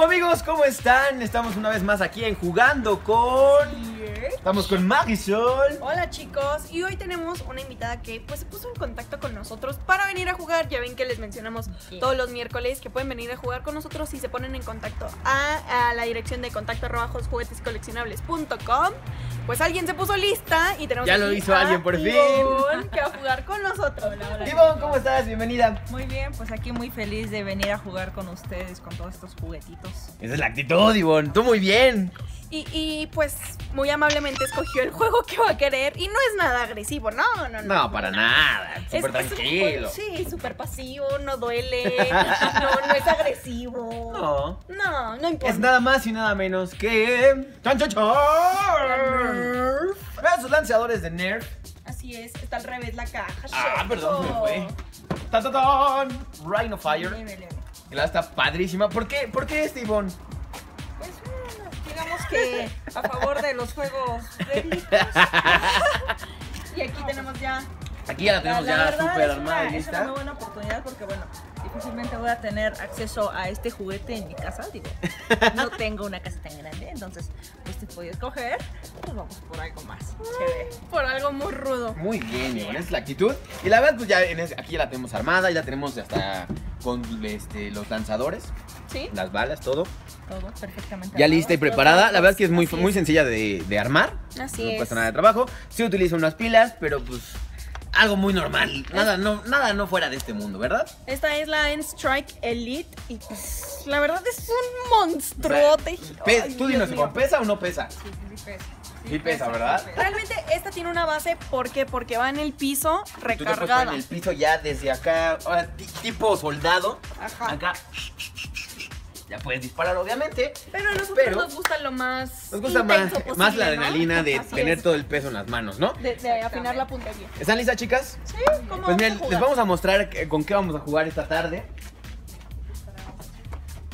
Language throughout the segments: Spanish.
amigos, ¿cómo están? Estamos una vez más aquí en Jugando con... Estamos con Magisol. Hola chicos, y hoy tenemos una invitada que pues se puso en contacto con nosotros para venir a jugar. Ya ven que les mencionamos todos los miércoles que pueden venir a jugar con nosotros si se ponen en contacto a, a la dirección de contacto arroba juguetes y coleccionables.com. Pues alguien se puso lista y tenemos Ya lo hizo alguien por fin. Ivonne, que va a jugar con nosotros. Ivonne, ¿cómo estás? Bienvenida. Muy bien, pues aquí muy feliz de venir a jugar con ustedes con todos estos juguetitos. Esa es la actitud, Ivonne. Tú muy bien. Y, y, pues muy amablemente escogió el juego que va a querer y no es nada agresivo, no, no, no. No, para nada. Es- Súper es tranquilo. juego, sí, súper pasivo, no duele, no, no es agresivo. No. No, no importa. Es nada más y nada menos que... ¡Chan, chan, chan! Vean sus lanzadores de Nerf. Así es, está al revés la caja. Ah, perdón, me fue. ¡Tan, tan, tan! Rhino Fire. Y la está padrísima. ¿Por qué? ¿Por qué este, Ivonne? Que a favor de los juegos bélicos. Y aquí tenemos ya. Aquí ya la tenemos ya súper es armada y es una muy buena oportunidad porque bueno, difícilmente voy a tener acceso a este juguete en mi casa, digo, no tengo una casa tan grande, entonces pues te puedo escoger, pues vamos por algo más. chévere. Por algo muy rudo. Muy bien, esa es la actitud. Y la verdad, pues ya en ese- aquí ya la tenemos armada, ya tenemos hasta con este, los lanzadores, ¿Sí? las balas, todo. Todo perfectamente. Ya armado, lista y preparada. La verdad es que es muy, así muy sencilla de, de armar. Así no es. cuesta nada de trabajo. Sí utiliza unas pilas, pero pues algo muy normal. Nada no, nada no fuera de este mundo, ¿verdad? Esta es la N-Strike Elite y pues la verdad es un monstruote. Ay, tú dinos, ¿pesa o no pesa? Sí, sí, sí pesa. Sí pesa, ¿verdad? Realmente esta tiene una base, ¿por qué? Porque va en el piso Tú te recargada. en el piso ya desde acá, ahora, tipo soldado. Ajá. Acá. Ya puedes disparar, obviamente. Pero a nosotros Pero- nos gusta lo más Nos gusta más, posible, más la ¿no? adrenalina de Así tener es. todo el peso en las manos, ¿no? De, de afinar la puntería. ¿Están listas, chicas? Sí, ¿cómo Pues miren, les vamos a mostrar con qué vamos a jugar esta tarde.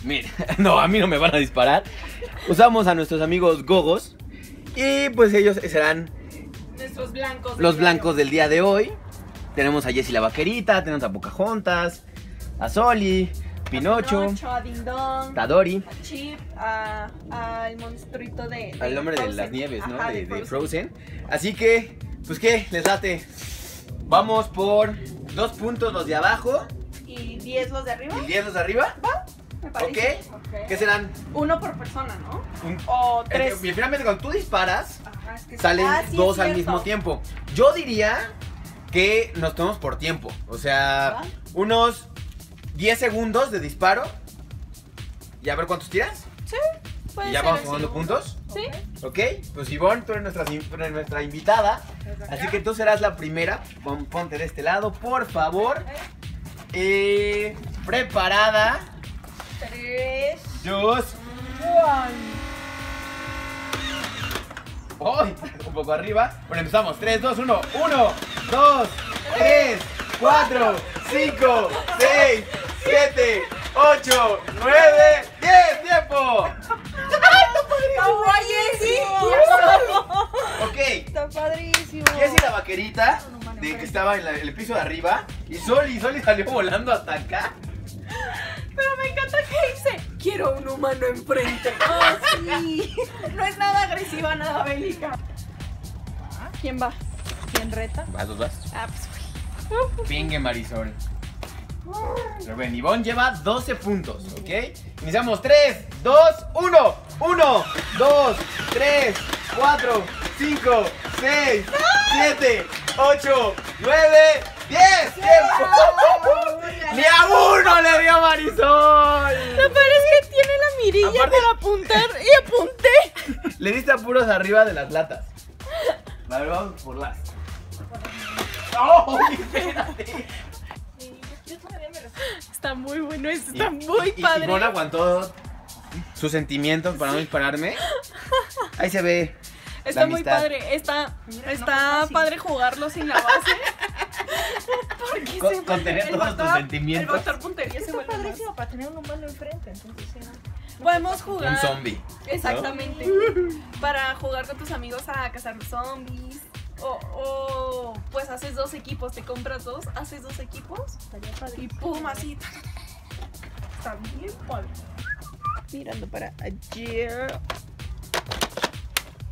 Miren, no, a mí no me van a disparar. Usamos a nuestros amigos gogos. Y pues ellos serán Nuestros blancos. los blancos del día de hoy. Tenemos a Jessie la vaquerita, tenemos a Pocahontas, a Soli, A Pinocho, Pinocho, a Ding Dong, a Dory, a Chip, a- al monstruito de, de al hombre de las nieves, ¿no? Ajá, de, de Frozen. Así que, pues qué, les late. Vamos por dos puntos los de abajo Y 10 los de arriba, y 10 los de arriba. Me parece. Ok. ¿Qué serán? Uno por persona, ¿no? Un- O Eh, tres. y finalmente cuando tú disparas, Ajá, es que salen Ah, sí, dos al mismo tiempo. Yo diría que nos tomamos por tiempo. O sea, unos 10 segundos de disparo. Y a ver cuántos tiras. Sí, puede y ya ser vamos sumando puntos. Sí. ¿Ok? Pues Ivonne, tú eres nuestra, tú eres nuestra invitada. Así que tú serás la primera. Pon- Ponte de este lado, por favor. Eh, preparada. Tres. Dos. One. ¡Ay! Un poco arriba. Bueno, empezamos. 3, 2, 1. 1, 2, 3, 4, 5, 6, 7, 8, 9, 10. ¡Tiempo! Ok. Está padrísimo. Jessie la vaquerita de que estaba en la- el piso de arriba. Y Soli, Soli salió volando hasta acá. Quiero un humano enfrente. Ah, sí. No es nada agresiva, nada bélica. ¿Quién va? ¿Quién reta? Vas, dos, vas. Ah, pues, Pingue Marisol. Pero bueno, Ivonne lleva 12 puntos, ¿ok? Iniciamos 3, 2, 1. 1, 2, 3, 4, 5, 6, 7, 8, 9, 10. ¡Tiempo! ¡Ni a uno le dio Marisol! Tiene la mirilla Aparte- para apuntar y apunté. Le diste apuros arriba de las latas. A ver, vamos por las. ¡Oh! Espérate. Está muy bueno, esto Y- está muy y, y padre. Simón aguantó sus sentimientos para no dispararme. Ahí se ve. Está la muy padre. Está, Mira, no está fácil. padre jugarlo sin la base. Porque Con- se- contener todos tus sentimientos. El factor puntería se Está padrísimo para tener un humano enfrente, entonces sí, no. Podemos jugar. Un zombie. Exactamente. Para jugar con tus amigos a cazar zombies. O, o pues haces dos equipos, te compras dos, haces dos equipos y pum, así. Está bien padre. mirando para ayer.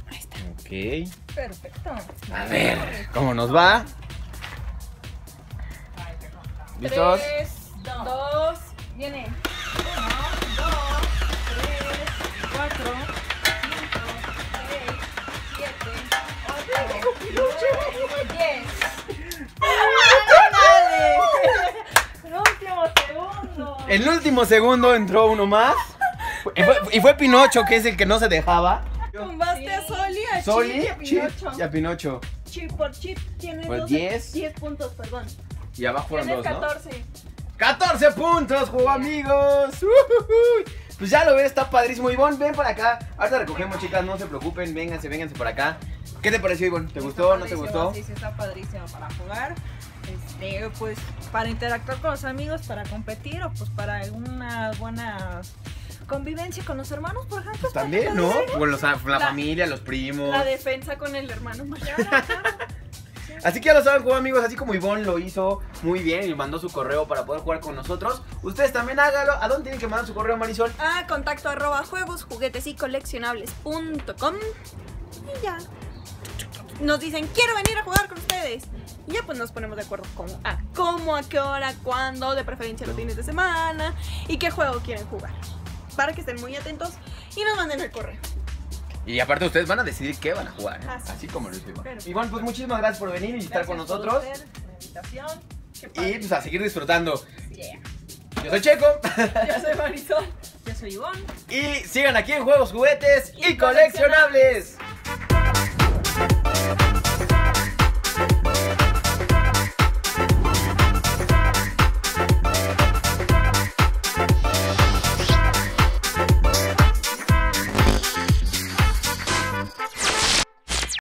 Ahí está. Ok. Perfecto. A ver, ¿cómo nos va? ¿Listos? Tres, dos, viene. El último segundo. En el último segundo entró uno más. Y fue, y fue Pinocho, que es el que no se dejaba. Tumbaste a Soli, a Soli, Chip y a Chip Pinocho. y a Pinocho. Chip por Chip tiene Pues 12 10. 10 puntos, perdón. Y abajo fueron dos, ¿no? 14. 14 puntos, juego amigos. Ujujuy. Pues ya lo ves, está padrísimo. Ivonne, ven para acá. Ahorita recogemos, chicas, no se preocupen. Vénganse, vénganse por acá. ¿Qué te pareció, Ivonne? ¿Te gustó? ¿No te gustó? Sí, sí, está padrísimo para jugar. Este, pues para interactuar con los amigos, para competir o pues para una buena convivencia con los hermanos, por ejemplo. Pues también, ¿no? Con los- la, La- familia, los primos. La defensa con el hermano mayor. Así que ya lo saben, juego amigos, así como Ivonne lo hizo muy bien y mandó su correo para poder jugar con nosotros. Ustedes también hágalo. ¿A dónde tienen que mandar su correo, Marisol? a contacto arroba juegos, juguetes y coleccionables.com. Y ya. Nos dicen, quiero venir a jugar con ustedes. Ya pues nos ponemos de acuerdo con a cómo, a qué hora, cuándo, de preferencia los fines de semana y qué juego quieren jugar. Para que estén muy atentos y nos manden el correo. Y aparte ustedes van a decidir qué van a jugar, ¿eh? Así. así como lo. Perfecto. Ivonne, pues muchísimas gracias por venir y estar con Gracias nosotros. Y pues a seguir disfrutando. Yeah. Yo soy Checo. Yo soy Marisol. Yo soy Ivonne. y sigan aquí en Juegos, Juguetes y, Y coleccionables.